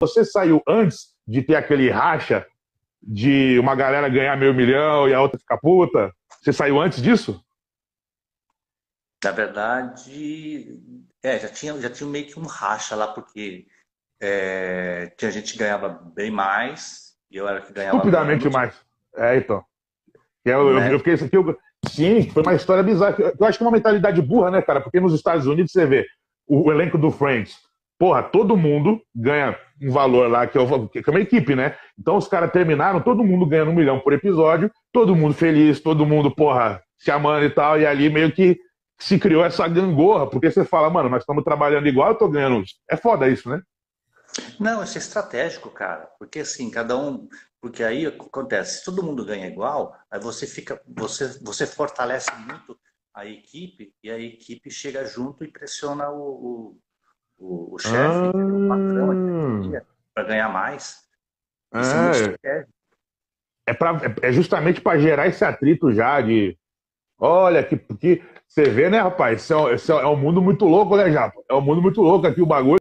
você saiu antes de ter aquele racha de uma galera ganhar meio milhão e a outra ficar puta? Você saiu antes disso? Na verdade, é, já tinha, já tinha meio que um racha lá, porque é, tinha gente que ganhava bem mais e eu era que ganhava Estupidamente mais. É, então. Eu, né? eu, eu fiquei isso aqui. Eu, sim, foi uma história bizarra. Eu acho que é uma mentalidade burra, né, cara? Porque nos Estados Unidos você vê o, o elenco do Friends. Porra, todo mundo ganha um valor lá, que é, que é uma equipe, né? Então os caras terminaram, todo mundo ganhando um milhão por episódio, todo mundo feliz, todo mundo, porra, se amando e tal, e ali meio que se criou essa gangorra, porque você fala, mano, nós estamos trabalhando igual, eu tô ganhando. É foda isso, né? Não, isso é estratégico, cara. Porque assim, cada um. Porque aí acontece, se todo mundo ganha igual, aí você fica. Você, você fortalece muito a equipe e a equipe chega junto e pressiona o, o, o chefe, ah. o patrão, para ganhar mais. Isso é, é, é, pra, é justamente para gerar esse atrito já de. Olha, que, que você vê, né, rapaz? Esse é, esse é um mundo muito louco, né, Japa? É um mundo muito louco aqui o bagulho.